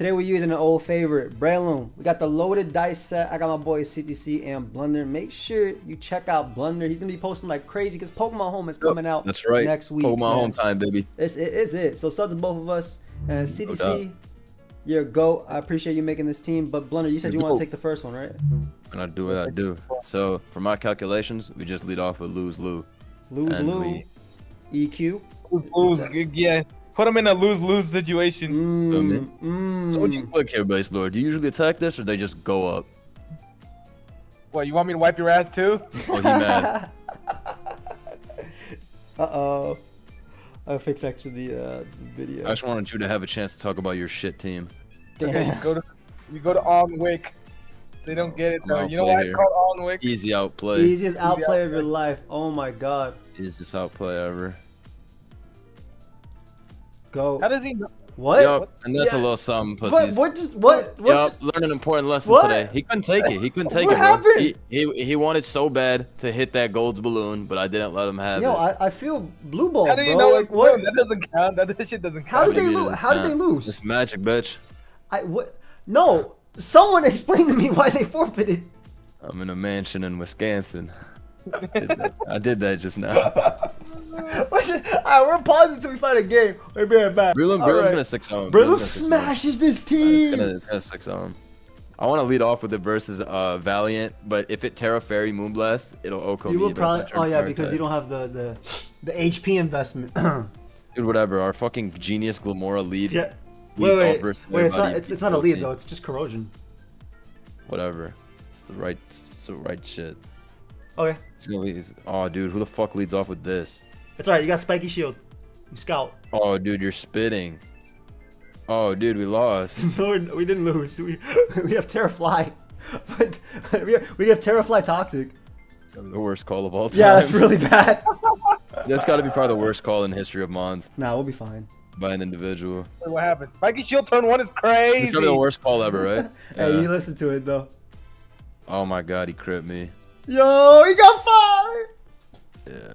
Today we're using an old favorite, Breloom. We got the loaded dice set. I got my boys CTC and Blunder. Make sure you check out Blunder. He's gonna be posting like crazy because Pokemon Home is coming out. That's right. Next week. Pokemon man. home time, baby. It's it is it. So sub to both of us. And CTC, doubt. you're a goat. I appreciate you making this team. But Blunder, you said You're you want to take the first one, right? And I do what I do. So for my calculations, we just lead off with lose Lou. Lose And Lou. we- EQ. Lose, yeah. Put him in a lose-lose situation. Mm, mm. So what do you click here, base lord? Do you usually attack this or they just go up? What, you want me to wipe your ass too? Oh, he mad. Uh oh. I fixed actually the uh, video. I just wanted you to have a chance to talk about your shit team. Okay, you Damn. go to you go to Onwick. They don't get it though. You know play why here. it's called Onwick? Easy outplay. Easiest outplay of your life. Oh my god. Easiest outplay ever. Go. How does he? know? What? Yup, and that's Yeah. a little something, What? pussies. What just what? What? Yup, just- learned an important lesson What? today. He couldn't take it. He couldn't take What it, bro. happened? He, he he wanted so bad to hit that gold's balloon, but I didn't let him have Yo, it. I, I feel blue ball, How did he bro. know? Like what? That doesn't count. That, that shit doesn't count. How did they lose? How did they lose? It's magic, bitch. I what? No. Someone explain to me why they forfeited. I'm in a mansion in Wisconsin. I did that, I did that just now. It- All right, we're pausing until we find a game. We'll be right back. All Breloom's right. gonna six on. Breloom smashes this It's team. gonna, it's gonna six on. I want to lead off with it versus uh, Valiant, but if it Terra Fairy Moonblast, it'll OHKO You will probably. if I turn Oh yeah, because you don't have the the the HP investment. Dude, whatever. Our fucking genius Glimmora lead. yeah. leads Wait, wait, wait. It's not. It's, it's not a lead though. It's just corrosion. Whatever. It's the right. It's the right shit. Okay. It's gonna lead. Oh, dude, who the fuck leads off with this? It's alright. You got spiky shield. You scout. Oh, dude, you're spitting. Oh, dude, we lost. No, we we didn't lose. We we have Terrafly. But we have, we have Terrafly toxic. It's the worst call of all time. Yeah, that's really bad. That's got to be probably the worst call in history of Mons nah, we'll be fine. by an individual. Wait, what happened? Spiky Shield turn one is crazy. It's gotta be the worst call ever, right? Hey, Yeah. you listen to it though. Oh my god, he crit me. Yo, he got five. Yeah.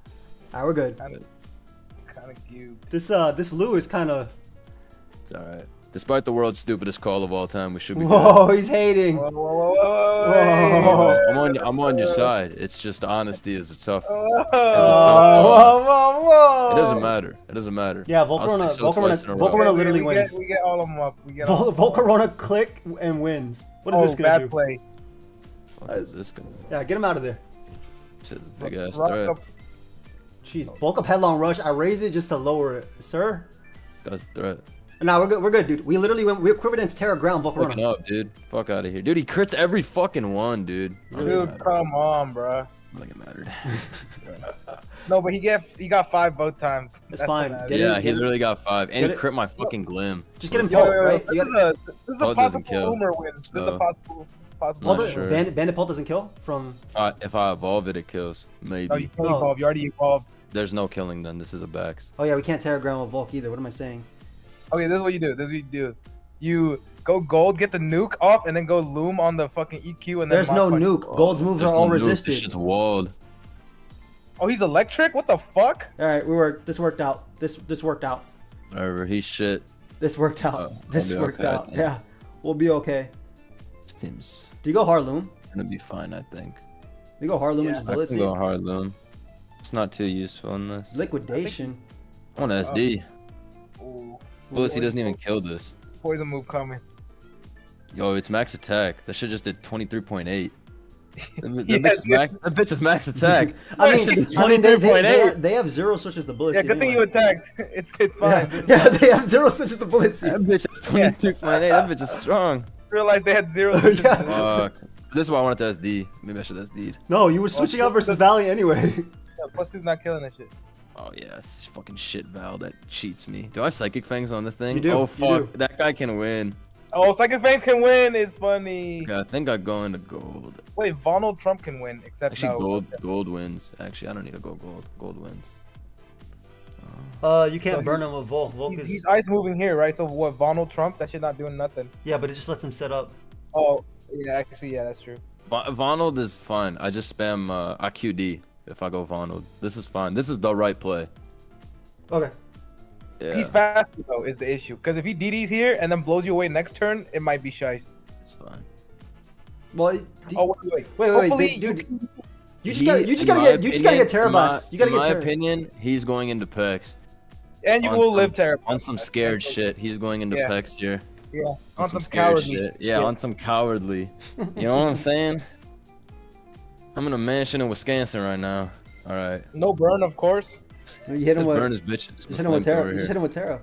Alright, we're good. Kind of cute. This uh, this Lou is kind of. It's alright. Despite the world's stupidest call of all time, we should be Whoa, he's hating. Whoa, whoa, whoa, whoa, Whoa. good. I'm on I'm on your side. It's just honesty is a tough it whoa. tough Whoa, whoa, whoa! doesn't matter. It doesn't matter. Yeah, I'll Volcarona, six-oh twice in a Volcarona. Volcarona literally we wins. Get, we get all of them up. We get Vol- of 'em. Volcarona click and wins. What is oh, this gonna bad do? play. Fuck is this gonna Yeah, get him out of there. This is a big ass Rock threat. Up. Jeez, bulk up headlong rush. I raise it just to lower it, sir. That's threat. Nah, we're good. We're good, dude. We literally went. We equivalent to Terra ground Fucking Volcarona. up, dude. Fuck out of here. Dude, he crits every fucking one, dude. I don't think it Dude, come on, bro. I think it mattered. No, but he get he got five both times. It's That's fine. what Get matters. him, yeah, get he him. literally got five, and Get he crit my fucking glim. Just get him Yo, Pulp, yo, yo, right? This You is a this is a possible kill. rumor win. This is a possible possible. Not sure. Bandit, Bandit Pulp doesn't kill from. If I, if I evolve it, it kills. Maybe. No, you Oh. evolve. You already evolved. There's no killing then. This is a Bax. Oh yeah, we can't Terra ground with Volk either. What am I saying? Okay, this is what you do. This is what you do. You go gold, get the nuke off, and then go loom on the fucking EQ, and then There's no modify- nuke. Oh, Gold's moves There's are all no nuke. This shit's walled. Oh, he's electric. What the fuck? All right, we worked. This worked out. This this worked out. Whatever. He's shit. This worked out. I'll this worked okay, out. Yeah, we'll be okay. This team's Do you go Harloom? gonna be fine, I think. Do you go Harloom Yeah. and just I can seed? go hard loom. It's not too useful in this. Liquidation. I want SD. Ooh, Bullets, he doesn't even kill this. poison move coming. Yo, it's max attack. That shit just did 23.8. That, that, Yeah, bitch is max, that bitch is max attack. I mean, I mean, they, they, they, 23.8. they have zero switches to bullet Yeah, seed good thing you attacked. It's it's Yeah, fine. Just yeah, they have zero switches to bullet seed. That bitch is 22.8. That bitch is strong. realized they had zero. Yeah. Fuck. This is why I wanted to SD. Maybe I should SD. No, you were switching out versus Valley anyway. Yeah, plus he's not killing that shit. Oh yeah, it's fucking shit Val that cheats me. Do I have psychic fangs on the thing? You do, Oh you fuck, do. that guy can win. Oh, psychic fangs can win. It's funny. Okay, I think I go into gold. Wait, Donald Trump can win, except Actually, no. gold gold wins. Actually, I don't need to go gold. Gold wins. Uh, you can't So burn him with Volk. Volk He's, is he's ice moving here, right? So what? Donald Trump? That shit not doing nothing. yeah, but it just lets him set up. Oh, yeah. Actually, yeah, that's true. Va- Vonald is fine. I just spam uh, IQD if I go Vonald. This is fine. This is the right play. Okay. Yeah, He's faster though is the issue. Because if he DDs here and then blows you away next turn, it might be shice. it's fine. Well, Oh wait, wait, wait, wait, Hopefully wait, dude. you- You just He- gotta, you just gotta my get, you just gotta get opinion- Terabus. my- You gotta get. in my Terra. opinion, he's going into Pex. and you will some- live terror On some scared shit, he's going into Yeah. Pex here. Yeah, On, on some, some cowardly shit. Yeah, shit. on some cowardly. You know what I'm saying? I'm in a mansion in Wisconsin right now. All right. No burn, of course. You hit him Just with, burn his bitches. just hit him with Terra. You just hit him with Terra.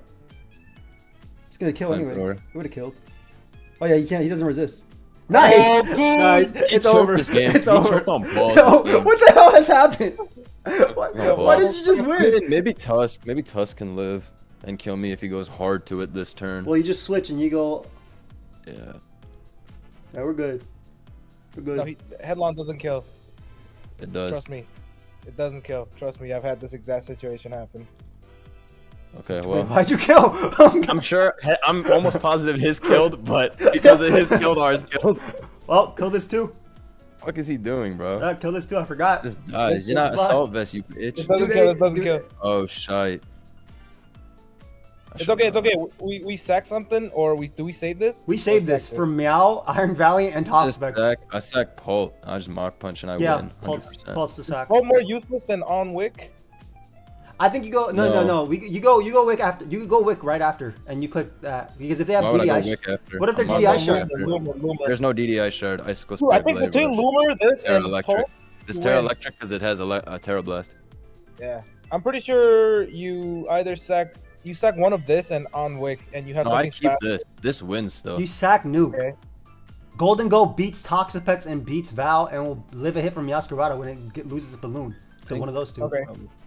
It's gonna kill anyway. Flamethrower. He would have killed. Oh yeah, he can't. He doesn't resist. Nice, Oh, good. nice. He It's over. this game. It's He over. on balls No, game. what the hell has happened? Why, Oh, why did you just win? Maybe, maybe Tusk. Maybe Tusk can live and kill me if he goes hard to it this turn. Well, you just switch and you go. Yeah. Yeah, we're good. We're good. No, he, headlong doesn't kill. It does. Trust me, it doesn't kill. Trust me, I've had this exact situation happen. Okay, Wait, well. why'd you kill? I'm sure. I'm almost positive his killed, but because of his killed, ours killed. well, kill this too. What is he doing, bro? Uh, kill this too. I forgot. Just dies. You're not Fuck. assault vest, you bitch. It doesn't Dude, kill. It doesn't kill. Oh shite. I It's okay. It's okay. We we sack something or we do we save this? We Or saved sack this for Meow, Iron Valiant, and Just Toxpex. sack, I sack Pult. I just Mach Punch and I Yeah, win. Pulse, 100%. Pulse to sack. Oh, more useless than on Wick. I think you go. No, no, No. no. We, you go. You go Wick after. You go Wick right after, and you click that because if they have Why would I go DDI, Wick after? what if they're I'm DDI going shard? Loomer, Loomer. There's no DDI shard. Icicle Dude, I think blade between. Loomer, this Terra and electric. Pulse, This Terra win. electric because it has a, a uh, Terra blast. yeah, I'm pretty sure you either sack you sack one of this and on Wick, and you have No, I keep fast. this. This wins still. you sack Nuke. Okay. Gholdengo beats Toxapex and beats Val, and will live a hit from Meowscarada when it get, loses a balloon to one of those two. Okay,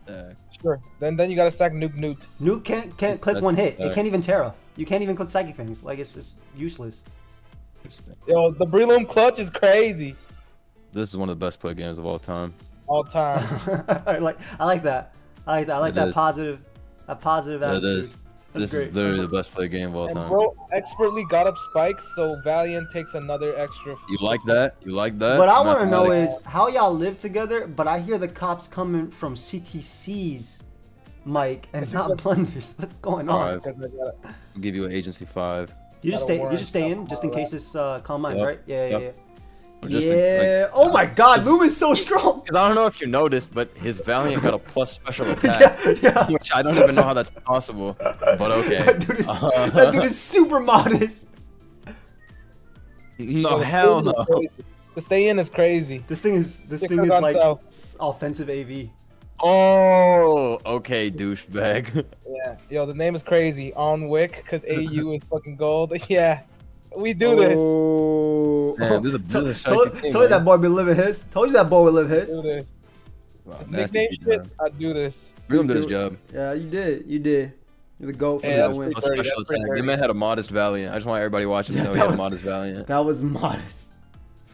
Yeah. sure. Then then you gotta sack Nuke Newt. Nuke can't can't click That's one hit. It can't even Terra. You can't even click Psychic Fangs. Like it's just useless. Yo, the Breloom clutch is crazy. This is one of the best play games of all time. All time. I like I like that. I like that. I like It that is. positive, that positive Yeah, attitude. is. That's This is literally the best play game of all and time. bro expertly got up spikes, so Valiant takes another extra. You like that? You like that? What I want to know is how y'all live together, but I hear the cops coming from CTC's mic and not because- Blunders. What's going on? Alright. Because I got it. I'll give you an agency five. You just stay. You just stay in, just in case it's uh, calm minds, Yep. right? Yeah, yeah, Yep. Yeah. Just yeah. like- oh uh, my God, just- Loom is so strong. Because I don't know if you noticed, but his Valiant got a plus special attack, yeah, yeah. which I don't even know how that's possible. But okay. That dude is that dude is super modest. No, Yo, hell stay-in is no. crazy. The stay in is crazy. This thing is this Stick thing is like south. offensive AV. Oh, okay, douchebag. Yeah. Yo, the name is crazy. On Wick, because AU is fucking gold. Yeah. We do this. Oh. Man, this is a- this is a told, shiesty team, told you that boy be living his. Told you that boy would live his. Do this. Wow, This nasty nickname beat shit, down. I do this. Breloom did his Do- this job. Yeah, you did. You did. You're the goat for Yeah, that win. pretty- Plus special attack. The man had a modest Valiant. I just want everybody watching to Yeah, know he that had a was- modest Valiant. That was modest.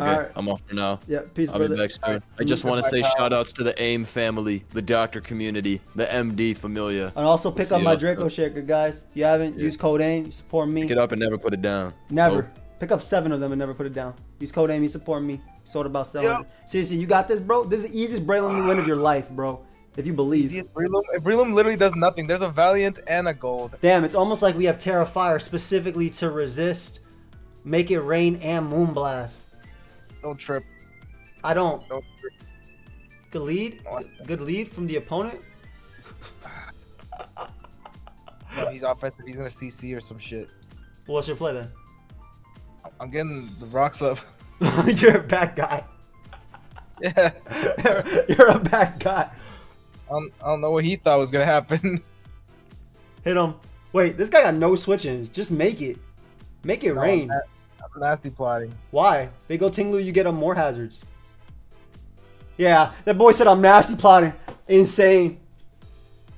Okay, Alright. I'm off for now. Yeah, peace, I'll brother. be back soon. I just want to say pal. shout outs to the AIM family, the doctor community, the MD familia. And also pick see up my Draco also. shaker, guys. If You haven't Yeah. used code AIM, you support me. Pick it up and never put it down. Never. Oh, Pick up seven of them and never put it down. Use code AIM, you support me. Sold about seven. Seriously, you got this, bro. This is the easiest Breloom win of your life, bro. If you believe. Easiest Breloom. If Breloom literally does nothing, there's a Valiant and a gold. Damn, it's almost like we have Terra Fire specifically to resist, make it rain and Moonblast. Don't trip. I don't. Don't trip. Good lead. Good lead from the opponent. He's offensive. He's gonna CC or some shit. Well, what's your play then? I'm getting the rocks up. You're a bad guy. yeah. You're a bad guy. I don't, I don't know what he thought was gonna happen. Hit him. Wait, this guy got no switching. Just make it. Make it rain. No, I'm nasty plotting. Why? They go Tinglu, you get them more hazards. Yeah, that boy said I'm nasty plotting. Insane.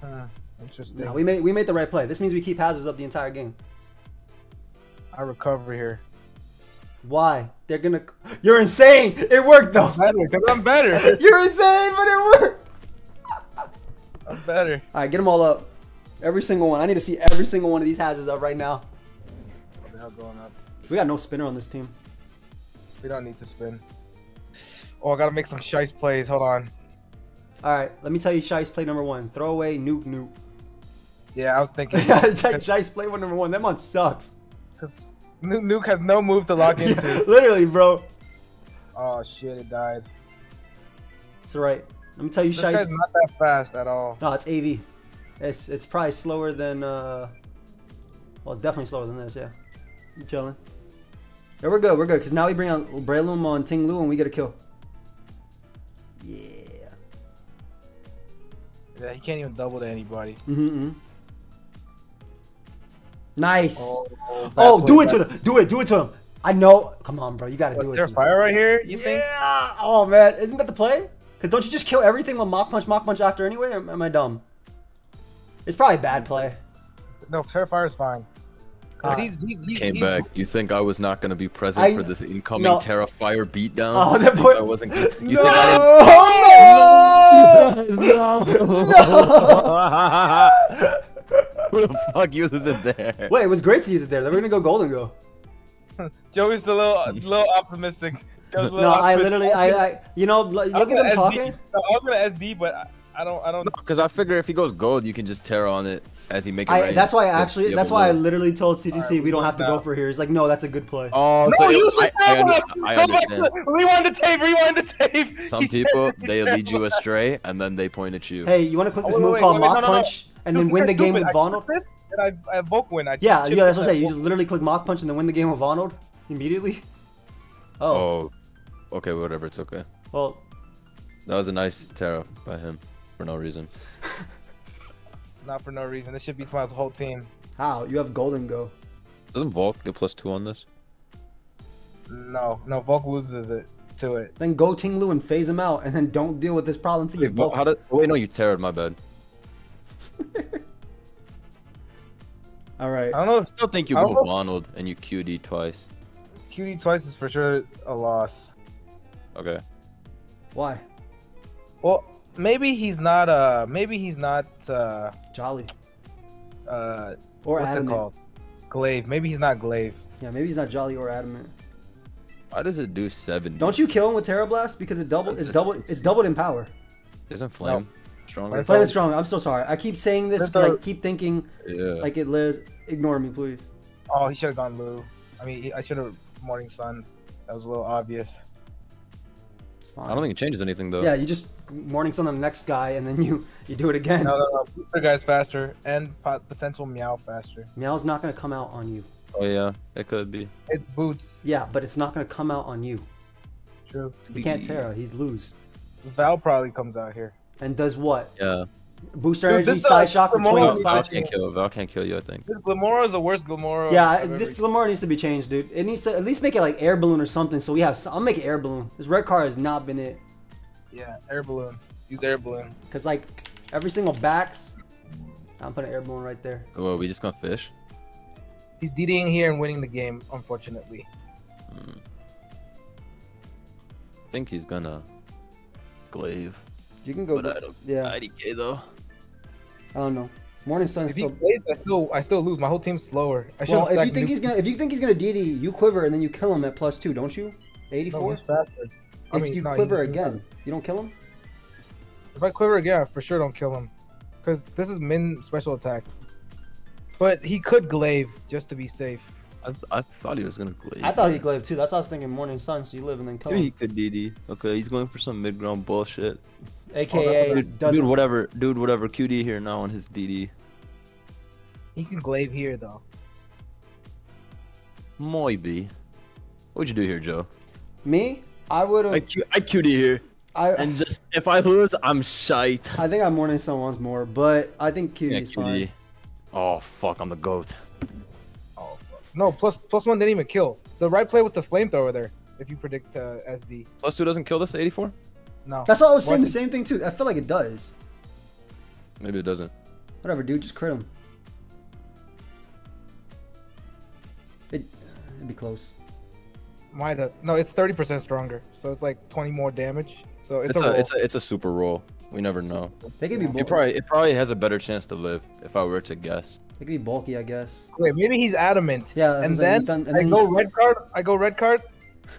Huh, interesting. No, we made we made the right play. This means we keep hazards up the entire game. I recover here. Why? They're gonna. You're insane. It worked though. Better, because I'm better. You're insane, but it worked. I'm better. All right, get them all up. Every single one. I need to see every single one of these hazards up right now. What the hell going up? We got no spinner on this team. We don't need to spin. Oh, I gotta make some shice plays. Hold on. All right, let me tell you Shice play number one. Throw away nuke nuke. Yeah, I was thinking. Shice play one number one. That one sucks. Nuke, Nuke has no move to lock into. Literally, bro. oh shit, it died. It's alright. Let me tell you This guy's Shice. not that fast at all. No, it's AV. It's it's probably slower than uh. Well, it's definitely slower than this. Yeah. You chilling? Yeah, we're good. We're good. Cause now we bring out Breloom on Ting Lu and we get a kill. Yeah. Yeah, he can't even double to anybody. Mm-hmm. Nice. Oh, Oh, bad do it to them. Do it. Do it to him. I know. Come on, bro. You gotta do Is it. there to fire right here? You yeah. think? Oh man, isn't that the play? Cause don't you just kill everything with Mach Punch, Mach Punch after anyway? Or am I dumb? It's probably a bad play. No, fair fire's fine. 'Cause Uh, he's, he's, he's, Came he's- back. You think I was not gonna be present I- for this incoming no. Terrifier beatdown? Oh, that boy- I wasn't. Gonna, you no! think I no! No! Who the fuck uses it there? Wait, it was great to use it there. Then we're gonna go Gholdengo. Joey's a little, a little optimistic. Joey's a No, little I literally, I, I you know, l- I was look at gonna them SD talking. No, I was gonna SD, but I, I don't, I don't. Because I figure if he goes gold, you can just tear on it as he make it I, rain. that's why I actually, that's why I literally told CTC Alright, we don't have to go for here. He's like, no, that's a good play. Oh, No, so use I, the I, tablet! I understand. to- Rewind the tape. Rewind the tape. Some He people they lead you astray and then they point at you. Hey, you want to click Oh, this wait, move wait, called wait, Mock no, no. Punch and then win the this game guy's with stupid. I Vonald? this, And I, I Volk win. I Yeah, yeah, that's what I'm saying. You just literally click Mach Punch and then win the game with Vonald immediately. Oh, Oh, okay, whatever. It's okay. well, That was a nice Terra by him for no reason. Not for no reason. This should be Smile's whole team. how? You have Gholdengo. Doesn't Volk get plus two on this? No, no, Volk loses it to it. Then go Ting Lu and phase him out, and then don't deal with this problem until you Wait, Volk. how did? Wait, no, you Terra'd. My bad. All right. I don't know. I still think you I go. Ronald and you QD twice. QD twice is for sure a loss. Okay. Why? Well, maybe he's not. Uh, maybe he's not. Uh, Jolly uh, or what's adamant. it called? Glaive. Maybe he's not Glaive. Yeah, maybe he's not Jolly or adamant. Why does it do seven? Don't you kill him with Terra Blast because it double it's It's- double it's- it's doubled in power. Isn't Flame stronger? Flame- Flame is strong. I'm so sorry. I keep saying this but I Flame- keep thinking Yeah. like it lives. Ignore me, please. Oh, he should have gone Lou. I mean, I should have Morning Sun. That was a little obvious. It's fine. I don't think it changes anything though. Yeah, you just morning sun on the next guy and then you you do it again. No, no, no. Booster guy's faster and pot- potential Meow faster. Meow's not gonna come out on you. Oh yeah, it could be. It's Boots. Yeah, but it's not gonna come out on you. True. You can't Terra. He'd lose. Val probably comes out here. And does what? Yeah. Booster Dude, energy, this, uh, side shock for Glimmora- Val, 20 Val Val- can't kill. Val can't kill you. I think. This Glimmora is the worst Glimmora. Yeah, I've this ever- Lamar needs to be changed, dude. It needs to at least make it like air balloon or something. So we have. I'll make it air balloon. This red car has not been it. Yeah, air balloon. Use air balloon. Cause like every single backs. I'm putting air balloon right there. Well, we just gonna fish. He's DDing here and winning the game, unfortunately. I think he's gonna glaive. You can go. But I don't. yeah, IDK though. I don't know. Morning Sun still. plays, I still, I still lose. My whole team's slower. I Well, if you think Nuke- he's gonna, if you think he's gonna DD, you quiver and then you kill him at plus two, don't you? 84. he's faster. I if mean, you no, quiver he's- again, you don't kill him. If I quiver again, I for sure don't kill him. Because this is min special attack. But he could glaive just to be safe. I, I thought he was gonna glaive. I thought he glaive too. That's what I was thinking morning sun, so you live and then come. Maybe he could DD. Okay, he's going for some mid ground bullshit. AKA oh, Dude, dude, whatever. Dude, whatever. QD here now on his DD. He can glaive here though. Maybe. What'd you do here, Joe? Me, I would I, have. Q- I QD here. I, And just, if I lose, I'm shite. I think I'm morning sun once more, but I think QD Yeah, is fine. Oh, fuck, I'm the GOAT. Fuck. No, plus plus one didn't even kill. The right play was the flamethrower there. If you predict uh, SD. Plus two doesn't kill this at 84? No. That's what I was saying. Watch The same thing too. I feel like it does. Maybe it doesn't. Whatever, dude. Just crit him. It, it'd be close. Might have. No, it's 30% stronger. So it's like 20 more damage. So it's, It's, a, a, it's a it's a super roll. We never know. They could be It probably it probably has a better chance to live if I were to guess. They could be bulky, I guess. Wait, maybe he's adamant. Yeah, that's And what I'm then. And I then go he's- red card. I go red card.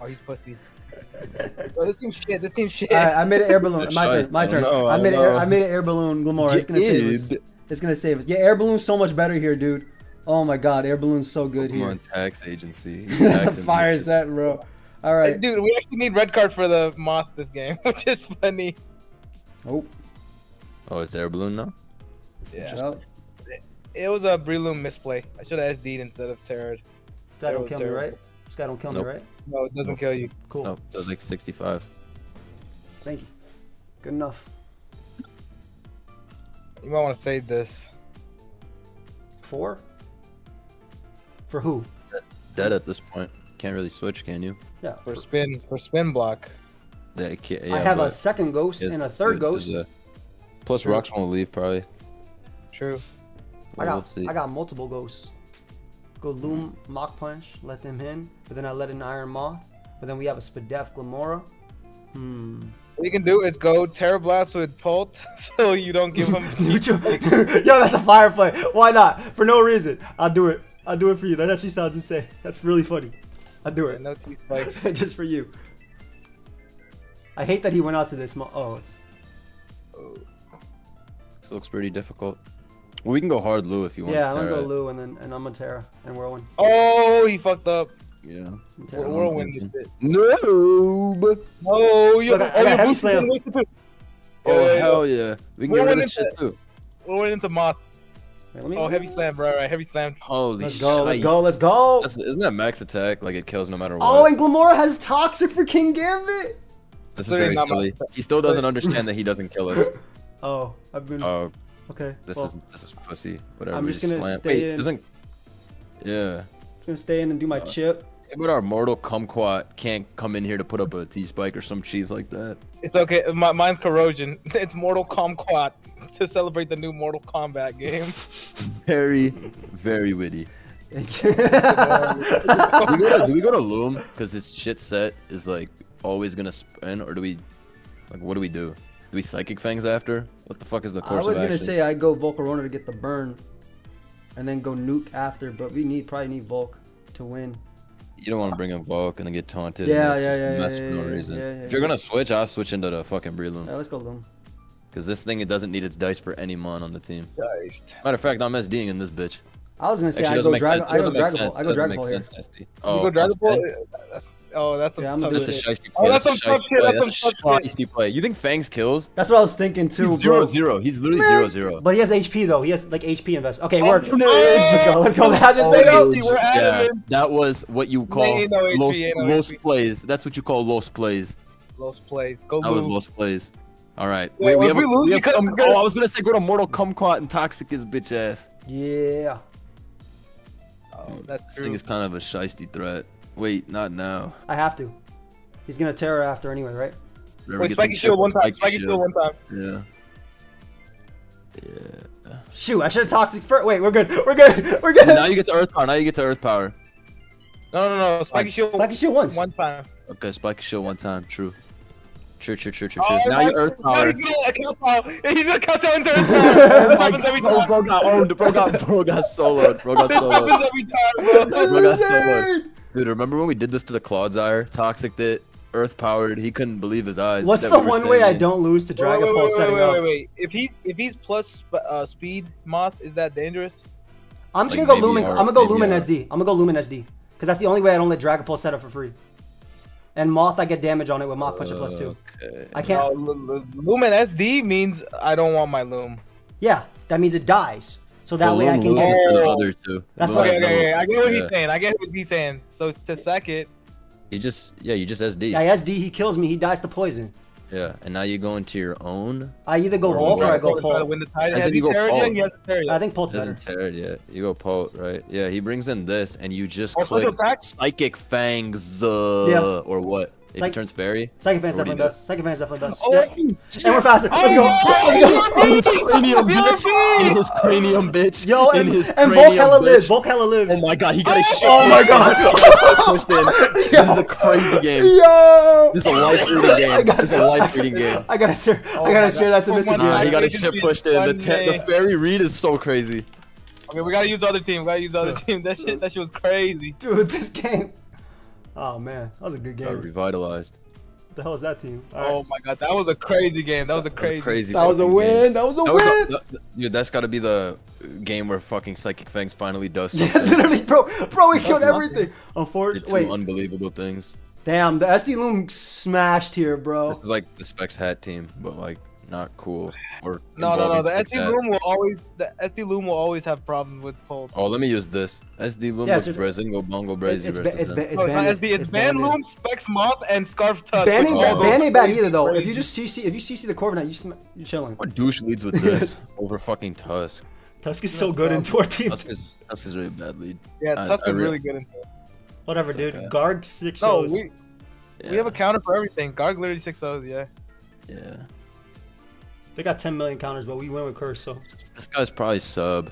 Oh, he's pussy. Bro, this seems shit. This seems shit. All right, I made an air balloon. My turn. My turn. don't I I made an don't air. I made an air balloon. Glimmora. It's gonna save us. It's gonna save us. Yeah, air balloon's so much better here, dude. Oh my god, air balloon's so good Come here. on, tax agency. That's a Tax fire and- set, bro. All right, Dude, we actually need red card for the moth this game, which is funny. Oh, Oh, it's air balloon now. Yeah. Well, It was a Breloom misplay. I should have SD'd instead of Terrored. that don't was kill me, right? This guy don't kill Nope. me, right? No, it doesn't kill you. Cool. No, that was like 65. Thank you. Good enough. You might want to save this. Four. For who? Dead at this point. Can't really switch, can you? Yeah. For spin, for spin block. Yeah, it can't, I have a second ghost and a third ghost. a- Plus, True. rocks won't leave probably. True. I got we'll see. I got multiple ghosts. Go Loom, Mach Punch, let them in, but then I let in Iron Moth, but then we have a Spadef Glimmora. Hmm. What you can do is go Terror Blast with Pult, so you don't give him. Neutral- Yo, that's a fire play. Why not? For no reason. I'll do it. I'll do it for you. That actually sounds insane. That's really funny. I'll do it. no T spikes. Just for you. I hate that he went out to this. Mo- oh, it's. This looks pretty difficult. Well, we can go hard Lou if you want. Yeah, I'm gonna go Terra. Lou and then and I'm gonna Terra and Whirlwind. Oh, he fucked up. Yeah. I'm Terra. Whirl- Whirlwind is it. Noob. No, oh, you Look, I- I got oh, heavy you're slam. Oh Yeah, yeah, hell yeah. We can Whirlwind get rid of is shit it. too. Whirlwind into Moth. Wait, Oh, heavy slam, bro. Right, heavy slam. Holy Let's go. Let's go. Let's go. That's, isn't that max attack? Like it kills no matter what. Oh, and Glimmora has Toxic for Kingambit. this is very not silly. He still doesn't understand that he doesn't kill us. Oh, I've been. Oh, okay. this well, is this is pussy. Whatever. I'm just gonna slam. stay Wait, in. doesn't. Yeah. just gonna stay in and do my uh, chip. But our mortal kumquat can't come in here to put up a T spike or some cheese like that. It's okay. My, mine's corrosion. It's Mortal Kombat to celebrate the new Mortal Kombat game. Very, very witty. Do, we go to, do we go to Loom because this shit set is like always gonna spin, or do we like what do we do? Do we psychic fangs after? What the fuck is the course I was of gonna action? say I go Volcarona to get the burn, and then go nuke after, but we need probably need Volk to win. you don't want to bring in Volk and then get taunted. Yeah, and yeah, just yeah, mess yeah, for no yeah, reason. yeah, yeah, if you're gonna switch, I'll switch into the fucking Breloom Yeah, let's go Loom. because this thing it doesn't need its dice for any mon on the team. Christ. Matter of fact, I'm SDing in this bitch. I was gonna say Actually, I doesn't go make Dragon. sense. I go Doesn't make Dragon Ball. sense. I go Doesn't Dragon make Ball here. sense, SD. You Oh, go Dragon Ball? That's, oh, that's some Yeah, I'm tough gonna That's a do shit. Oh, play. that's That's a some tough shiesty shit, play. that's That's a some tough shiesty play. You think Fangs kills? That's what I was thinking too, He's bro. zero zero. He's literally Man, zero zero. But he has HP though. He has like HP investment. Okay, Oh, work. no. Let's go. Let's go. Let's just Oh, stay no. We're yeah, that was what you call ain't no los, ain't no los plays. That's what you call los plays. Los plays. Go That was Lou. los plays. All right. Yeah, Wait, we have, we lose we have because some- it's gonna- oh, I was gonna say go to Mortal Kombat and Toxic his bitch ass. Yeah. Oh, that's This true. thing is kind of a shiesty threat. Wait, not now. I have to. He's gonna Terra after anyway, right? Wait, gets some spiky shield one time. Spiky shield one time. Yeah. Yeah. Shoot, I should have toxic first. Wait, we're good. We're good. We're good. now you get to Earth Power. Now you get to Earth Power. No, no, no. Spiky shield Spiky shield once. one time. Okay, Spike Shield one time. True. True, true, true, true, true. Oh, now my- you Earth now Power. He's gonna count down. He's gonna count down into Earth Power. This happens every time. bro got owned. Bro got, bro got soloed. Bro got This soloed. happens every time, bro. Bro got soloed. Dude, remember when we did this to the Clodsire? Toxic that Earth powered. He couldn't believe his eyes. What's that the we one way staying I don't lose to Wait, Dragon wait, Ball wait, setting wait, up? wait, wait. If he's if he's plus uh, speed moth, is that dangerous? I'm just Like, gonna go Lumen. our- I'm gonna go Lumen our- SD. I'm gonna go Lumen SD because that's the only way I don't let Dragon Ball set up for free. And Moth, I get damage on it with Moth Puncher plus two. Okay. I can't. L- L- Lumen SD means I don't want my Loom. Yeah, that means it dies. So that Well, way I can get. to the others too. That's Loom what- Okay, has okay, no- I get what yeah. he's saying. I get what he's saying. So it's to second. You just yeah, you just SD. Yeah, SD. He kills me. He dies to poison. Yeah, and now you go into your own. I either go Or Volk or I go Try to Pole. win the title. I Has he you go carried Paul. yet? Yes, I think Pole's better. Hasn't teared yet. You go Polt, right? Yeah, he brings in this, and you just Oh, click special? Psychic Fangs, uh, Yeah. or what? If Like- he turns fairy. Second fans Or what do definitely you do? does. Second fans definitely does. Oh, Yeah. And we're faster. Let's go. Oh, In his cranium, bitch. In his cranium, bitch. Yo, in and, his and cranium, Volk hella bitch. lives. Volk hella lives. Oh my god, he got his shit. Oh my god. pushed in. This is a crazy game. Yo. This is a life reading game. I got- This is a life reading game. I gotta share. Oh I gotta share that to Oh Mr. my Nah, he got his shit pushed in. The, the fairy read is so crazy. Okay, we gotta use the other team. We gotta use the other team. That shit, that shit was crazy. Dude, this game. Oh man, that was a good game. Got What the hell is that team? All right. Oh my god, that was a crazy game. That was a That was crazy. crazy. that was a fucking game. win. That was a That was win. the- the- dude, that's got to be the game where fucking Psychic Fangs finally does Yeah, something. literally, bro, bro, he killed everything. Unfortunately, two wait, unbelievable things. damn, the SD Loom smashed here, bro. This is like the Specs Hat team, but like not cool. Or No, no, no. The SD Hat. Loom will always the SD Loom will always have problems with Polt. Oh, let me use this. SD Loom Yeah, looks it's- Brazingo Bongo It- Brazy it's ba- it's them. ba- it's no, it's not banded. SD. It's, It's Ban banded. Loom, Specs Moth, and Scarf Tusk. Ban which ain't, all ba- goes ban ain't bad crazy, either though. If crazy. you just CC, if you CC the Corviknight, you sm- you chilling. What douche leads with this over fucking Tusk? Tusk is so That's good all. into our team. Tusk is Tusk is really bad lead. yeah, I- Tusk I is re- really good. In Whatever, It's dude. okay. Garg six no, shows. we Yeah. we have a counter for everything. Garg literally six O's. Yeah. yeah. They got 10 million counters, but we win with curse, so This, this guy's probably sub.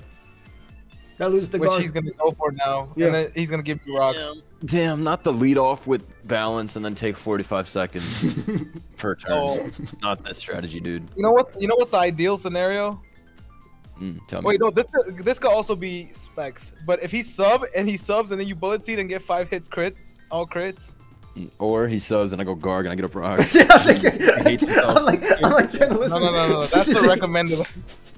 Gotta lose the Which guard. he's gonna go for now. Yeah. And then he's gonna give you rocks. Damn, not the lead off with balance and then take 45 seconds per turn. Oh. Not that strategy, dude. You know what's you know what's the ideal scenario? Mm, tell me. Wait, no, this could, this could also be specs. But if he sub and he subs and then you bullet seed and get five hits crit, all crits. Or he subs and I go Garg and I get a rocks. Yeah, I'm like, He hates himself. I'm like, I'm like trying to listen. no, no, no. That's the recommended.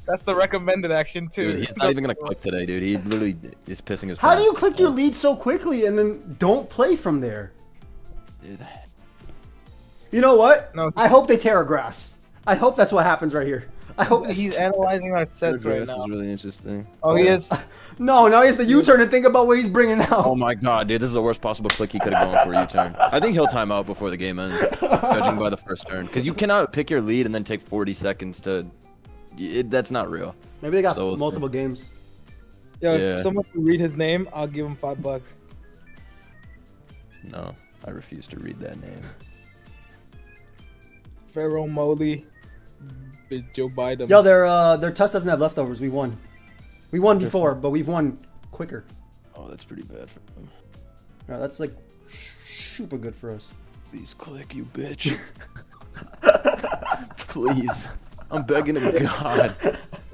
That's the recommended action too. Dude, he's not even gonna click today, dude. He literally is pissing his How do you click your lead so quickly and then don't play from there? Dude. You know what? No. I hope they tear a grass. I hope that's what happens right here. I hope He's he's analyzing our sets right now. This is really interesting. Oh, he is. no. Now he has the U-turn and think about what he's bringing out. Oh my god, dude, this is the worst possible click he could have gone for a U-turn. I think he'll time out before the game ends, judging by the first turn. Because you cannot pick your lead and then take 40 seconds to... It, that's not real. Maybe they got So it's- multiple games. Yo, Yeah. if someone can read his name, I'll give him five bucks. No, I refuse to read that name. Pharaoh Moley, Big Joe Biden. Yo, their uh, their Tusk doesn't have leftovers. We won. We won before, but we've won quicker. Oh, that's pretty bad for them. No, that's like super good for us. Please click, you bitch. Please. I'm begging to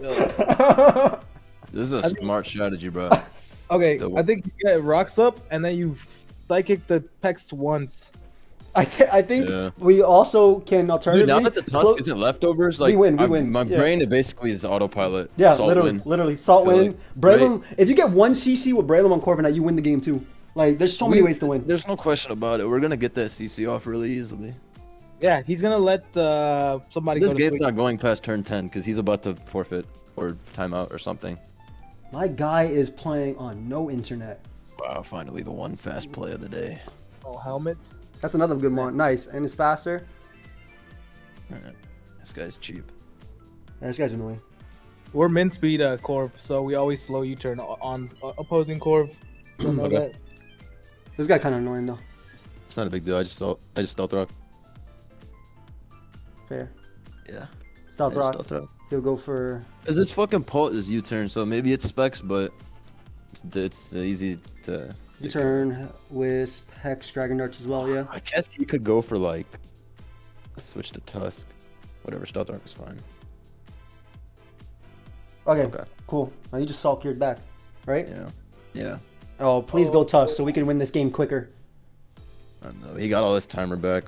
God. This is a smart strategy, bro. okay, I think you get rocks up and then you psychic the text once. I, th- I think Yeah. we also can alternatively. Dude, now that the Tusk clo- isn't leftovers, like we win, we I'm- win, my yeah. brain basically is autopilot. yeah, Salt literally, win. literally, salt win. like- Breloom, if you get one CC with Breloom on Corviknight, you win the game too. Like, there's so many ways to win. There's no question about it. We're gonna get that CC off really easily. Yeah, he's gonna let uh, somebody This go game's sleep. not going past turn 10 because he's about to forfeit or timeout or something. My guy is playing on no internet. Wow, finally the one fast play of the day. Oh, helmet. That's another good one. Nice, and it's faster. This guy's cheap. Yeah, this guy's annoying. We're min speed uh, Corv, so we always slow U-turn on uh, opposing Corv. Don't know Okay. that. This guy kind of annoying though. It's not a big deal. I just stealth, I just stealth rock. Fair. Yeah. Stealth I just rock. stealth rock. He'll go for. Cause this fucking pult is U-turn, so maybe it's specs, but it's, it's easy to. Turn, Wisp, Hex, Dragon Darts as well, yeah. I guess he could go for like switch to Tusk. Whatever, stealth rock is fine. Okay, Okay. cool. Now you just salt cured back, right? Yeah. Yeah. Oh, please go oh. Tusk so we can win this game quicker. I don't know. He got all his timer back.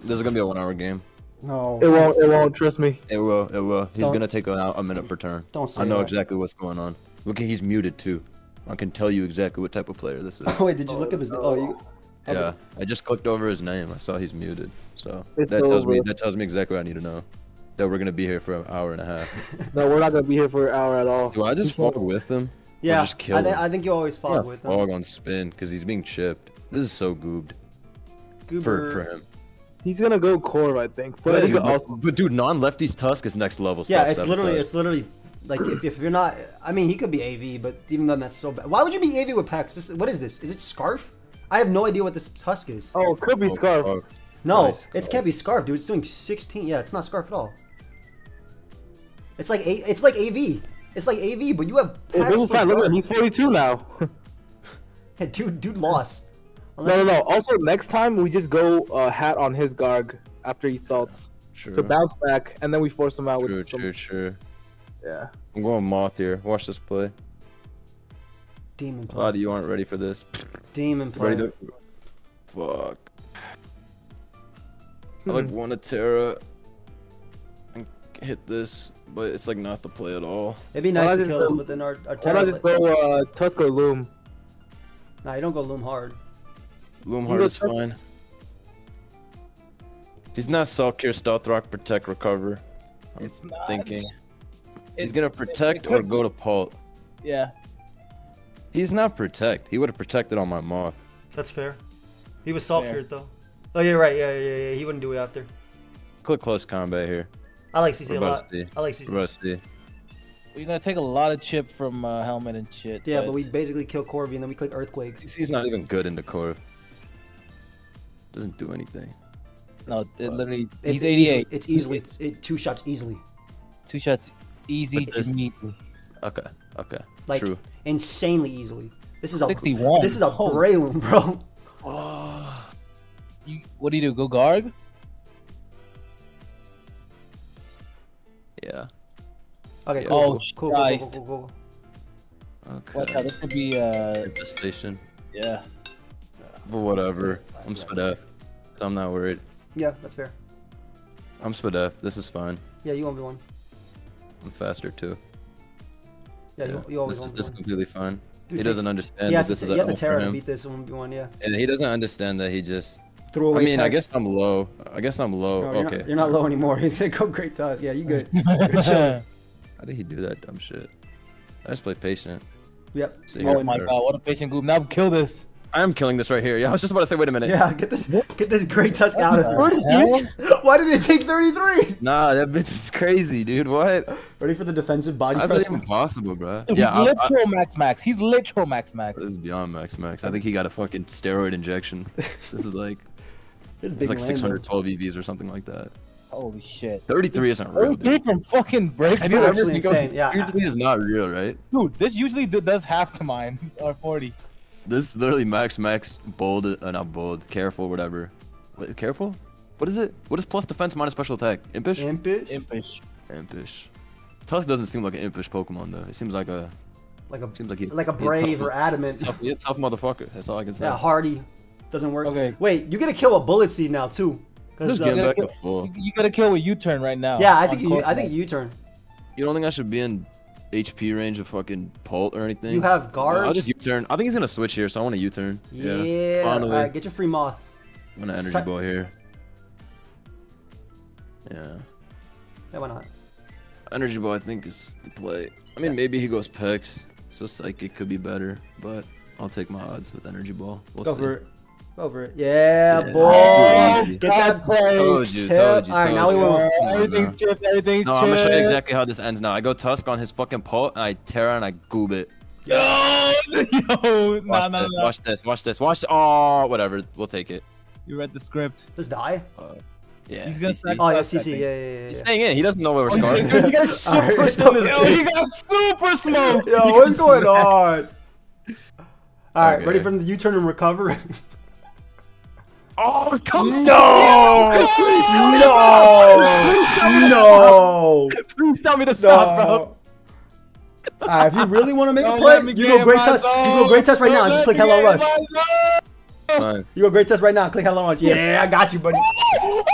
This is gonna be a one-hour game. No. It won't. It won't. Trust me. It will. It will. He's Don't- gonna take a, a minute per turn. Don't say I know that. exactly what's going on. Look, he's muted too. I can tell you exactly what type of player this is. Oh wait, did you look up his? name? Oh, you. Yeah, I just clicked over his name. I saw he's muted. So It's that tells me that tells me exactly what I need to know. That we're gonna be here for an hour and a half. No, we're not gonna be here for an hour at all. Do I just fog with him? Yeah, just kill I, thi- him. I think you always I'm fog gonna with him. fog on spin because he's being chipped. This is so goobed for Goober. for him. He's gonna go Corv, I think. But Good. Dude, but, also. but dude, non-lefty's Tusk is next level. Yeah, it's self-sabotage. literally, it's literally, like if, if you're not, I mean, he could be AV, but even then, that's so bad. Why would you be AV with Pex? This, what is this? Is it Scarf? I have no idea what this Tusk is. Oh, it could be Oh, Scarf. fuck. no, nice, it can't be Scarf, dude. It's doing 16. Yeah, it's not Scarf at all. It's like A, it's like AV. It's like AV, but you have Oh, Pex this is for fine. Look at him. He's 42 now. Yeah, dude, dude lost. no, Unless no, no. Also, next time we just go uh, hat on his Garg after he salts True. to bounce back, and then we force him out True, with some. true, true. Yeah. I'm going Moth here. Watch this play. Demon A lot of you aren't ready for this. Demon play. Ready to Fuck. I like want to Terra and hit this, but it's like not the play at all. It'd be nice not to just kill go- this, but then our our Why Terra. not just go uh, Tusk or Loom? Nah, you don't go loom hard. Loom hard is fine. He's not self care, stealth rock, protect, recover. I'm It's not. thinking. He's gonna protect or go to Pult. Yeah. He's not protect. He would have protected on my moth. That's fair. He was soft Fair. cured though. Oh yeah, right. Yeah, yeah, yeah. He wouldn't do it after. Click close combat here. I like CC We're a lot. I like We're CC. We're gonna take a lot of chip from uh, helmet and shit. Yeah, but we basically kill Corby and then we click earthquakes. CC's not even good into Corv. Doesn't do anything. no, it literally It- he's 88. easily- It's easily it's, it, two shots easily. Two shots, easy to meet. Okay, okay. Like True. insanely easily. This is a 61. This is a Holy- Breloom, bro. You, what do you do? Go Garg? Yeah. Okay, cool. Oh, cool, cool, cool, cool, Christ. cool, cool, cool. Watch out, Okay. this could be uh, Infestation. yeah. But whatever. I'm Spadef. So I'm not worried. Yeah, that's fair. I'm Spadef. This is fine. Yeah, you won't be one. I'm faster too. Yeah, you, you always this is won't this completely fine. Dude he doesn't understand He that has this to, is you have to L for Terra to him. beat this one v one. Yeah. And he doesn't understand that he just. Throw I away. mean, I guess I'm low. I guess I'm low. No, you're okay. Not, you're not low anymore. He's gonna go great tusk. Yeah, you good. Good chilling. How did he do that dumb shit? I just play patient. Yep. So Oh my better. god, what a patient group. Now kill this. I am killing this right here. Yeah, I was just about to say, wait a minute. Yeah, get this get this great tusk out of What here. hell? Why did it take 33? Nah, that bitch is crazy, dude. What? Ready for the defensive body How's that press? even possible, bro? He's Yeah, I, I, literal max max. He's literal max max. this is beyond max max. I think he got a fucking steroid injection. This is like This it's like Lando. 612 EVs or something like that. Holy shit. 33 isn't real, Three dude. from fucking break. Have you ever actually think of- insane. Yeah, 33 is not real, right? Dude, this usually does half to mine or 40. This is literally max max bold, uh, not bold, careful, whatever. Wait, careful? What is it? What is plus defense minus special attack? Impish? Impish? Impish. Impish. Tusk doesn't seem like an impish Pokemon though. It seems like a Like a seems like he like a he brave tough, or adamant. tough, he a tough motherfucker. That's all I can say. Yeah, hardy. Doesn't work. Okay. Wait, you get to kill a bullet seed now too. 'Cause, Just uh, getting gotta back to kill- full. You, you gotta kill with U-turn right now. yeah, I think you. I think mode. you turn. You don't think I should be in HP range of fucking Pult or anything? You have guard. I'll just U-turn. I think he's gonna switch here, so I want to U-turn. yeah. Finally, Alright, get your free moth. I'm gonna energy ball here. Yeah. Yeah, why not? Energy ball, I think, is the play. I mean, maybe he goes Pex, so Psychic could be better, but I'll take my odds with Energy ball. We'll Go see. for it. Go for it. Yeah, Yeah. boy. Get that close. Told you, tip. told you, All right, told now we you. went with Come on, Everything's now. chip, everything's No, chip. I'm gonna show you exactly how this ends now. I go Tusk on his fucking Pult, and I Terra and I goob it. Yo, no, Watch no, this, no. watch this, watch this, watch. Oh, whatever. We'll take it. You read the script. Just die. Uh, yeah. He's gonna CC. Oh, yeah, Tusk, CC. Yeah, yeah, yeah. yeah. He's staying in. He doesn't know where we're Oh, scoring. he's- you guys shit Alright. pushed in Yo, he got super smoke. Yo, what's going on? All right, Okay. ready for the U-turn and recover? Oh, come no! no! No! Please tell me to stop, bro. No! Alright, if you really want to make a Don't play, you go great my test. You go Great Tusk right now. Just click let Headlong Rush. my. Fine. You go Great Tusk right now. Click Headlong Rush. Yeah, I got you, buddy.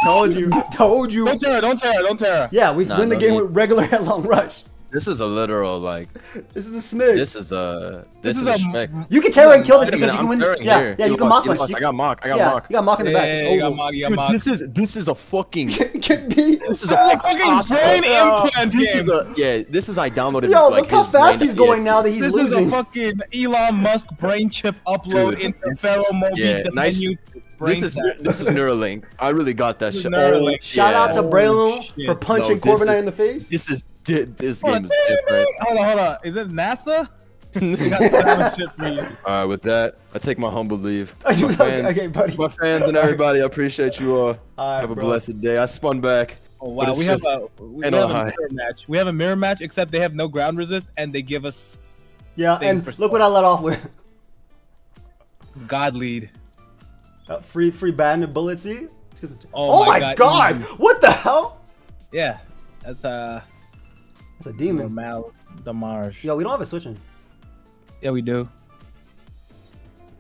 Told you. Told you. Don't tear her, don't tear her, don't tear her. Yeah, we Nah, win the no game need. with regular headlong rush. This is a literal like. This is a smig. This is a. This, This is, is a a- schmick. you can tear and kill this Wait a because you can win. tearing Yeah, here. yeah, you Either can mock either punch. watch. I got mock. I got yeah, mock. you got mock in the Yeah, back. It's yeah, over. Mog, Dude, Mog. this is this is a fucking. This is a fucking brain implant This is a yeah. This is I downloaded. Yo, like, look how fast he's going now that he's losing. this is a fucking Elon Musk brain chip upload Dude, into Pharaoh Moby yeah, nice- menu. This is this is Neuralink. I really got that shit. Neuralink. Oh, Shout yeah. out to Breloom shit. for punching No, this Corviknight is- in the face. This is this game is different. Hold on, hold on. Is it NASA? We got some shit for you. All right, with that, I take my humble leave. My fans, okay, buddy. my fans and everybody, I appreciate you all. All right, Have a bro. blessed day. I spun back. Oh wow, we have a we have a Ohio. mirror match. We have a mirror match, except they have no ground resist and they give us Yeah, and for look what I let off with. God lead. Uh, free free band and bullet seed. It's 'cause- Oh Oh, my God, god! What the hell? Yeah, that's a. It's a demon. Normal Damage. Yo, we don't have a switching. Yeah, we do.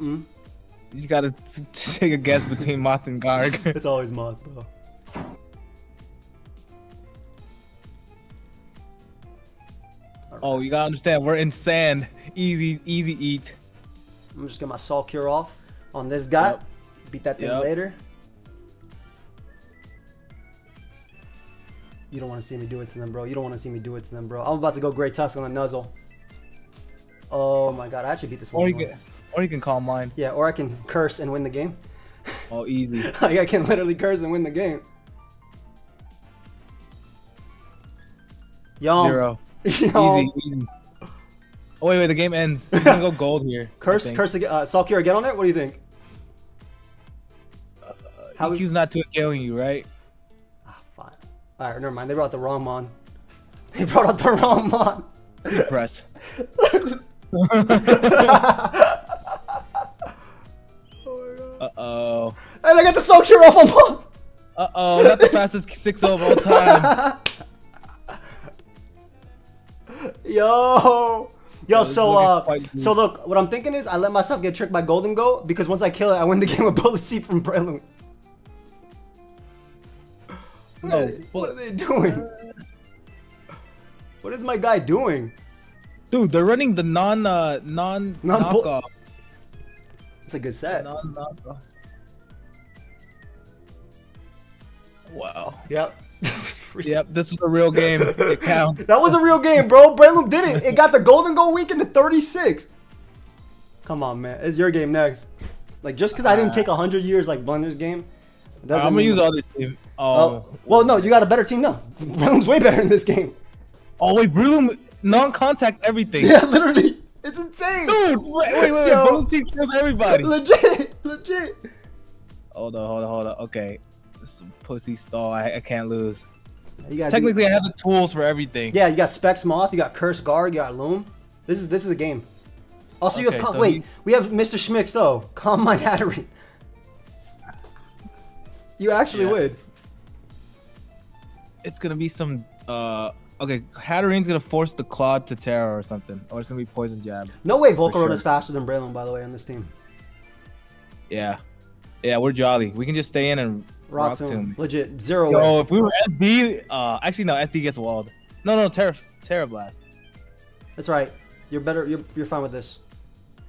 Mm. You gotta take a guess between Moth and Garg. It's always moth, bro. oh, you gotta understand, we're in sand. Easy, easy eat. I'm just get my salt cure off on this guy. Yep. Beat that thing Yep. later. You don't want to see me do it to them, bro. You don't want to see me do it to them, bro. I'm about to go Great Tusk on the nuzzle. Oh my god, I actually beat this Or one. you can, or you can call mine. Yeah, or I can curse and win the game. Oh, easy. like I can literally curse and win the game. Yum. Zero. Yum. Easy, easy. Oh wait, wait, the game ends. He's gonna go gold here. Curse, think. curse again. Uh, Salt Cure, get on it. What do you think? How EQ's not to killing you, right? Ah, fine. All right, never mind. They brought the wrong mon. They brought out the wrong mon. Press. Uh oh. And I got the Salt Cure off on mon. Uh oh, not the fastest 6 of all time. Yo. Yo, so uh, so look, what I'm thinking is I let myself get tricked by Gholdengo because once I kill it, I win the game with Bullet Seed from Breloom. What, are they, what are they doing? What is my guy doing? Dude, they're running the non uh non Non- knockoff. It's a good set. Non knockoff. Wow. Yep. Yep, this was a real game. It counts. That was a real game, bro. Breloom did it. It got the Gholdengo weekend to 36. Come on, man. It's your game next. Like just because I didn't take 100 years like Blunder's game. doesn't I'm gonna use other team. Oh, Oh, well, no, you got a better team now. Breloom's way better in this game. oh wait, Breloom non-contact everything. Yeah, literally. It's insane. Dude, wait, wait, wait, wait. Yo. Breloom team kills everybody. Legit, legit. Hold on, hold on, hold on. Okay, this is a pussy stall. I, I can't lose. You Technically, I have the tools for everything. yeah, you got Specs Moth, you got Curse Garg, you got Loom. This is this is a game. Also, you have so wait, you- we have Mr. Schmixo, Calm Mind Hattery. You actually Yeah. would. It's gonna be some. uh Okay, Hatterene gonna force the Claw to Tera or something, or it's gonna be Poison Jab. No way Volcarona sure. is faster than Breloom, by the way, on this team. Yeah, yeah, we're jolly. We can just stay in and Rock, rock. Tomb. Legit, zero way. If we were SD, uh, actually no, SD gets walled. No, no, Tera, Tera Blast. That's right. You're better. You're, you're fine with this.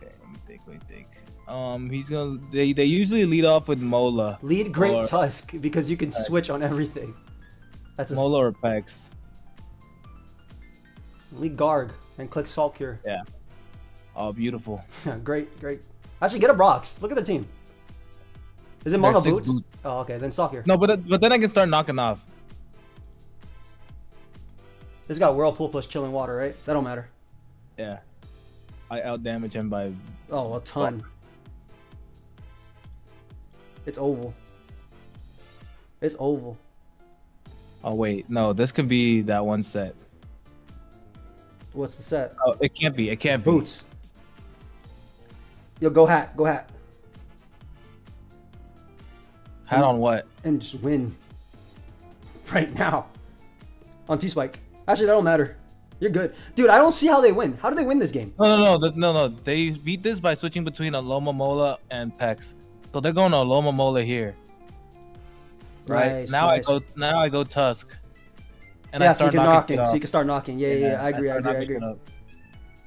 Okay, let me think, let me think. Um, he's gonna. They they usually lead off with Mola, Lead Great Or- Tusk because you can switch on everything. That's a s- Mola or Pex. lead Garg and click Salt Cure. Oh, beautiful. great, great. Actually, get a Brox. Look at their team. Is it mono boots? boots. Oh, okay. Then Salt Cure. No, but but then I can start knocking off. This got Whirlpool plus Chilling Water, right? That don't matter. Yeah, I out damage him by. Oh, a ton. It's oval. It's oval. Oh wait, no, this could be that one set. What's the set? Oh, it can't be. It can't be. Boots. Yo, go hat. Go hat. Hat on what? and just win right now on T Spike. Actually, that don't matter. You're good, dude. I don't see how they win. How do they win this game? No, no, no, no, no. They beat this by switching between Alomomola and Pex. So they're going to Alomomola here. Right Nice, now, nice. I go. Now I go Tusk. And yeah, so you can knock knocking it. So you can start knocking. Yeah, yeah, yeah. I agree. I start agree. I agree.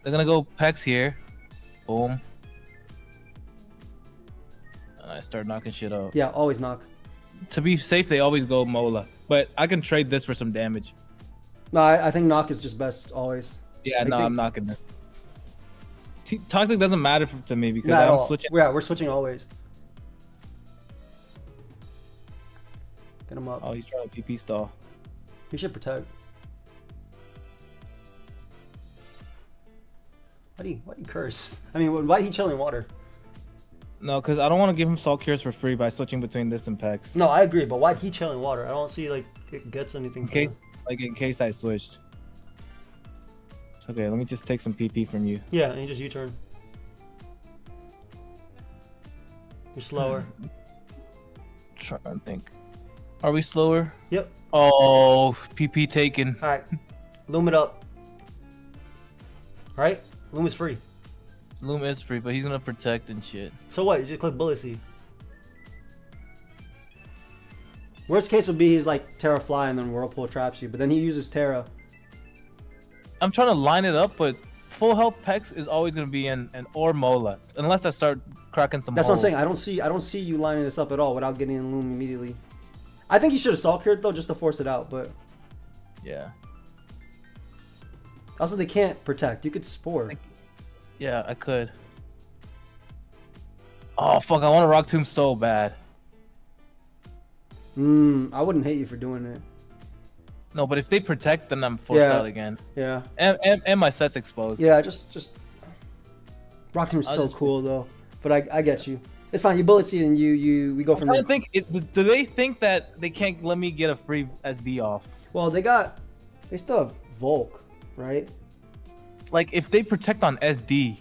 They're gonna go Pex here. Boom. And I start knocking shit up. Yeah, always knock. To be safe, they always go Mola. But I can trade this for some damage. No, I, I think knock is just best always. Yeah, I no, think- I'm knocking this. T- Toxic doesn't matter for, to me because Not I'm all. switching. Yeah, we're switching always. Get him up. Oh, he's trying to PP stall. He should protect. Why do you, why do you curse? I mean, why did he chill in water? No, because I don't want to give him Salt Cures for free by switching between this and Pex. No, I agree, but why he chill in water? I don't see like it gets anything. In case, it. like in case I switched. Okay. Let me just take some PP from you. Yeah, and you just U-turn. You're slower. Hmm. Try and think. Are we slower? Yep. Oh, PP taken. All right, loom it up. All right, loom is free. Loom is free, but he's gonna protect and shit. So what? You just click bullet seed. Worst case would be he's like Tera Fly and then Whirlpool traps you, but then he uses Tera. I'm trying to line it up, but full health Pex is always gonna be in an or Mola, unless I start cracking some. That's what I'm saying. I don't see I don't see you lining this up at all without getting in Loom immediately. I think you should have salt cured though just to force it out, but Yeah, also they can't protect. You could spore. yeah, I could. Oh fuck! I want a rock tomb so bad. Hmm. I wouldn't hate you for doing it. No, but if they protect, then I'm forced Yeah. out again. Yeah. And, and and my set's exposed. Yeah, just just Rock Team's I'll so just- cool though. But I, I get you. It's fine. You bullet seed and you you we go from I there. don't think it, do they think that they can't let me get a free SD off? Well, they got they still have Volk, right? Like if they protect on SD,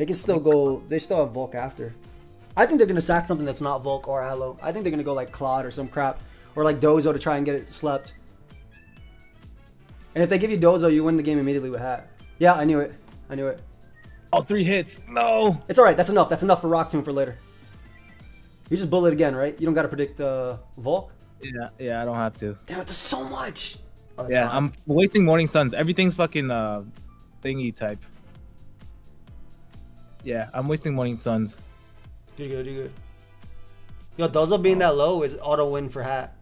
They can still go. They still have Volk after. I think they're gonna sack something that's not Volk or Aloe. I think they're gonna go like Claude or some crap, or like Dozo to try and get it slept. And if they give you Dozo, you win the game immediately with Hat. Yeah, I knew it. I knew it. Oh three hits. No. It's all right. That's enough. That's enough for Rock Tomb for later. You just bullet again, right? You don't gotta predict uh, Volk. Yeah, yeah, I don't have to. Damn it, there's so much. Oh, Yeah, fine. I'm wasting morning suns. Everything's fucking uh thingy type. Yeah, I'm wasting morning suns. Do good, do good. Yo, Dozo being that low is auto win for Hat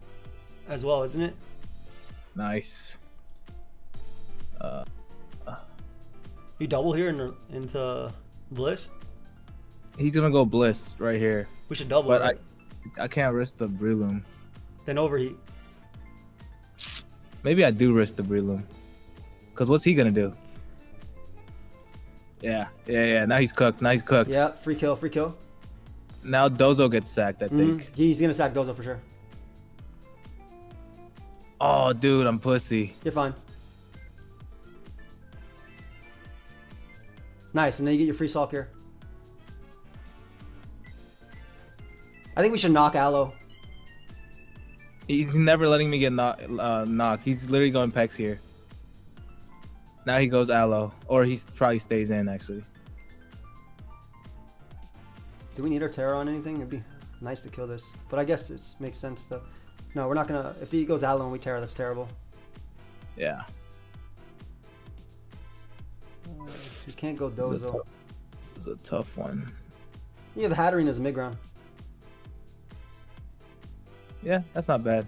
as well, isn't it? Nice. You double here in, into Bliss? He's gonna go bliss right here. We should double, But right? I can't risk the Breloom. Then overheat. Maybe I do risk the Breloom. Cause what's he gonna do? Yeah, yeah, yeah. Now he's cooked. Now he's cooked. yeah, free kill, free kill. Now Dozo gets sacked. I Mhm. think. He's gonna sack Dozo for sure. Oh, dude, I'm pussy. You're fine. Nice, and then you get your free salt here. I think we should knock Aloe. He's never letting me get knock. Uh, knock. He's literally going Pex here. Now he goes Aloe, or he probably stays in actually. Do we need our Tera on anything? It'd be nice to kill this. But I guess it makes sense to... No, we're not gonna... If he goes Aloe and we Tera, that's terrible. Yeah. You can't go a Dozo. tough, this a tough one. You have Hatterene as a mid ground. Yeah, that's not bad.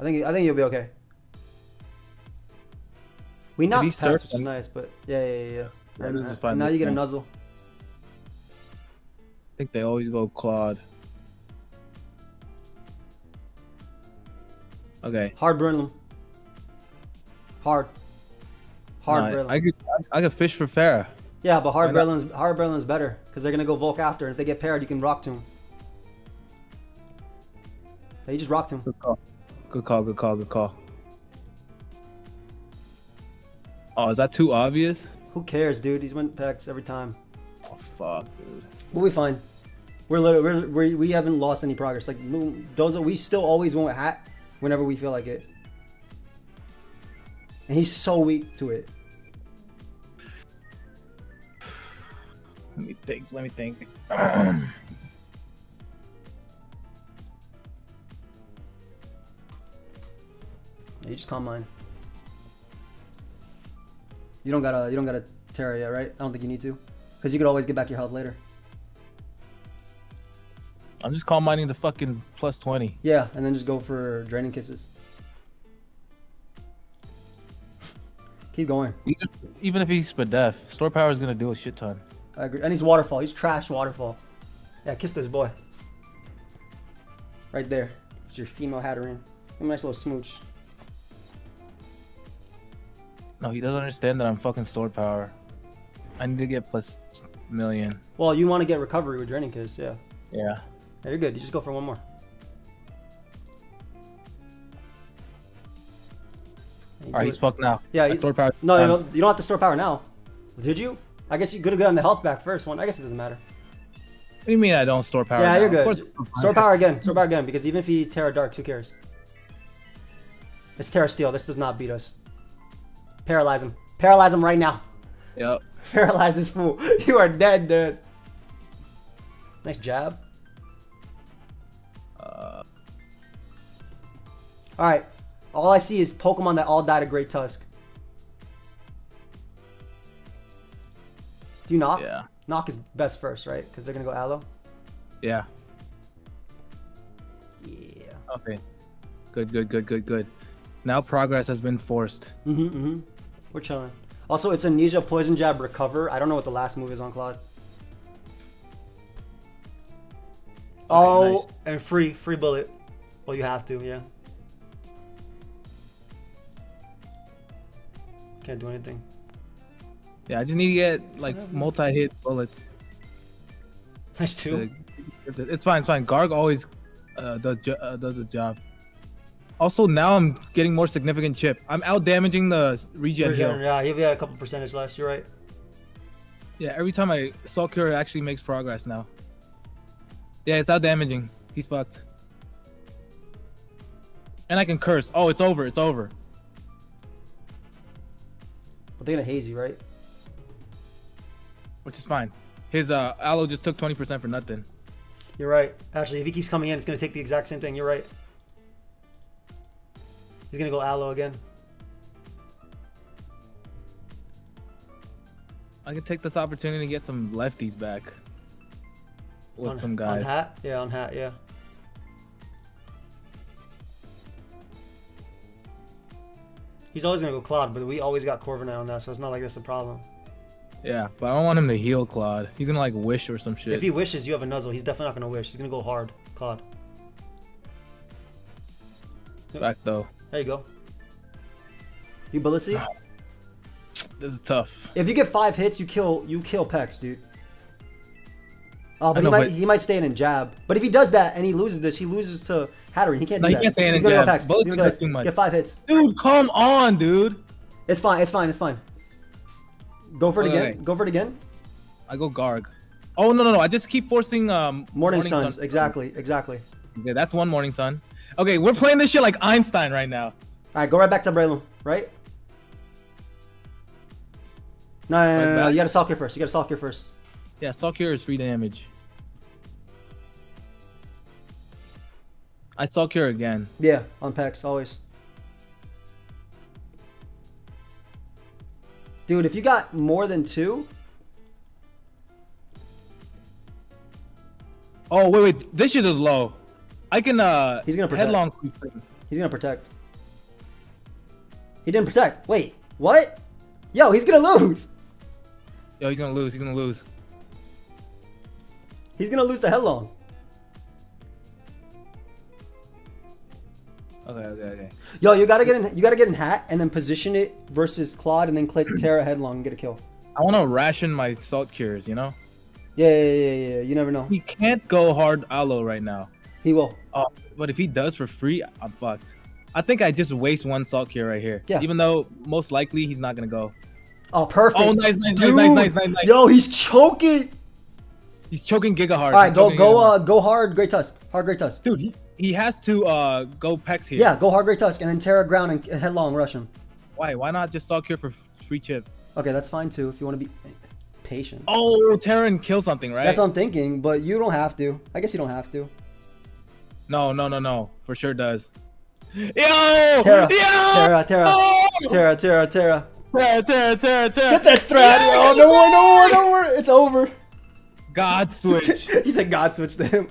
I think I think you'll be okay. We knocked Pax, surfed which is nice, but yeah, yeah, yeah. And, now you get a nuzzle. I think they always go Claude. Okay. Hard Breloom. Hard. Hard No, Breloom. I, I could I could fish for Farah. Yeah, but hard Breloom's hard Breloom's better because they're gonna go Volk after. And if they get paired, you can rock to him. Yeah, you just rocked him. Good call. Good call. Good call. Good call. Oh, is that too obvious? Who cares, dude? He's win packs every time. Oh, fuck, dude. We'll be fine. We're literally we're, we're, we haven't lost any progress. Like Dozo, we still always with hat whenever we feel like it. And he's so weak to it. Let me think. Let me think. Yeah, you just calm mine. You don't gotta you don't gotta Tera yet, right? I don't think you need to, because you could always get back your health later. I'm just calm mining the fucking plus 20. Yeah, and then just go for draining kisses. Keep going. Even- Even if he's Spadef, store power is gonna do a shit ton. I agree. And he's waterfall. He's trash waterfall. Yeah, kiss this boy. Right there. It's your female Hatterene. Give him a nice little smooch. No, he doesn't understand that I'm fucking store power. I need to get plus million. Well, you want to get recovery with draining kiss, yeah. Yeah. Yeah, you're good. You just go for one more. Alright, he's fucked now. Yeah, you- store power. No, you don't, you don't have to store power now. Did you? I guess you could have gotten the health back first one. I guess it doesn't matter. What do you mean I don't store power? yeah, now? you're Of good. course- Store power again. Store power again. Because even if he Tera Dark, who cares? It's Tera Steel. This does not beat us. Paralyze him. Paralyze him right now. Yep. Paralyze this fool. You are dead, dude. Nice jab. Uh, All right. All I see is Pokemon that all died a Great Tusk. Do you knock? yeah. Knock is best first, right? Because they're gonna go Aloe. Yeah. Yeah. Okay. Good, good, good, good, good. Now progress has been forced. Mm-hmm. Mm-hmm. We're chilling. Also, it's Amnesia, Poison Jab, Recover. I don't know what the last move is on Claude. Oh, nice. and free, free bullet. Well, you have to, yeah. Can't do anything. Yeah, I just need to get like multi-hit bullets. Nice two. It's fine, it's fine. Garg always uh, does uh, does his job. Also, now I'm getting more significant chip. I'm out damaging the regen Regen, heal. Yeah, he had a couple percentage less. You're right. Yeah, every time I Salt Cure actually makes progress now. Yeah, it's out damaging. He's fucked. And I can curse. Oh, it's over. It's over. But they're gonna haze right? Which is fine. His uh aloe just took 20% for nothing. You're right. Actually, if he keeps coming in, it's gonna take the exact same thing. You're right. He's gonna go aloe again. I can take this opportunity to get some lefties back. With on, some guys. On hat? Yeah, on hat, yeah. He's always gonna go Claude, but we always got Corviknight on that, so it's not like that's a problem. Yeah, but I don't want him to heal Claude. He's gonna like wish or some shit. If he wishes, you have a nuzzle. He's definitely not gonna wish. He's gonna go hard, Claude. Back though. There you go. You bullet? This is tough. If you get five hits, you kill you kill Pex, dude. Oh, but, I he might but- he might stay in and jab. But if he does that and he loses this, he loses to Hatterene. He can't No, do he that. can't stay in He's and gonna jab. go. Bullets He's gonna too much. Get five hits. Dude, come on, dude. It's fine. It's fine. It's fine. Go for it Okay, again. okay. Go for it again. I go Garg. Oh no no no! I just keep forcing um Morning, suns. Sun. Exactly. Exactly. Yeah, that's one morning sun. Okay, we're playing this shit like Einstein right now. All right, go right back to Breloom. Right? No, no, no, no, no. You gotta Salt Cure first. You gotta Salt Cure first. Yeah, Salt Cure is free damage. I Salt Cure again. Yeah, on Pex always. Dude, if you got more than two, Oh wait wait, this shit is low. I can uh He's gonna protect. headlong he's gonna protect. He didn't protect. Wait, what? Yo, he's gonna lose. Yo, he's gonna lose. He's gonna lose. He's gonna lose to headlong. Okay okay okay. Yo, you gotta get in. You gotta get in hat and then position it versus Claude and then click Tera headlong and get a kill. I want to ration my Salt Cures. You know. Yeah, yeah, yeah, yeah. You never know. He can't go hard aloe right now. He will. Uh, but if he does for free, I'm fucked. I think I just waste one salt cure right here. Yeah. Even though most likely he's not gonna go. Oh, perfect. Oh, nice, nice, Dude, nice, nice, nice, nice. Yo, he's choking. He's choking Giga hard. All right, He's go, go, uh, hard. go hard, Great Tusk. Hard, Great Tusk. Dude, he, has to uh go Pex here. Yeah, go hard, Great Tusk, and then Tera ground and headlong rush him. Why? Why not just salt cure for free chip? Okay, that's fine too if you want to be patient. Oh, Terran kill something, right? That's what I'm thinking, but you don't have to. I guess you don't have to. no, no, no, no. For sure does. Yo! Tera, Yo! Tera, Tera, Oh! Tera, Tera, Tera. Tera, Tera, Tera, Tera. Get that threat! Oh, no more, no more, no more. It's over. God switch. he said God switched to him.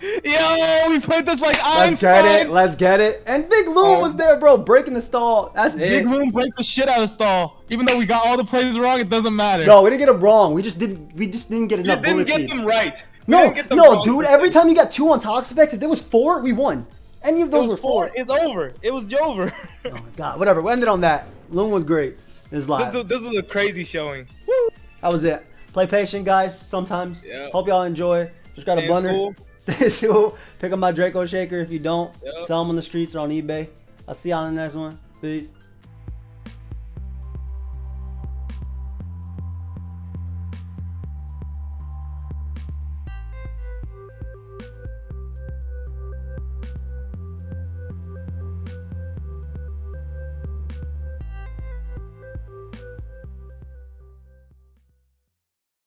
Yo, we played this like Let's get it. Let's get it. And Big Loom oh. was there, bro, breaking the stall. That's Oh. Big it. Loom break the shit out of stall. Even though we got all the plays wrong, it doesn't matter. No, we didn't get it wrong. We just didn't. We just didn't get enough didn't get them right. You No, them no, wrong. dude. Every time you got two on Toxapex, if there was four, we won. Any of those were four. four. It's over. It was over. Oh my god, whatever. We ended on that. Loom was great. This, live. this was a crazy showing. That was it. Play patient, guys. Sometimes. Yeah. Hope y'all enjoy. Subscribe to Stay Blunder. cool. Stay cool. Pick up my Draco Shaker if you don't. Yep. Sell them on the streets or on eBay. I'll see y'all in the next one. Peace.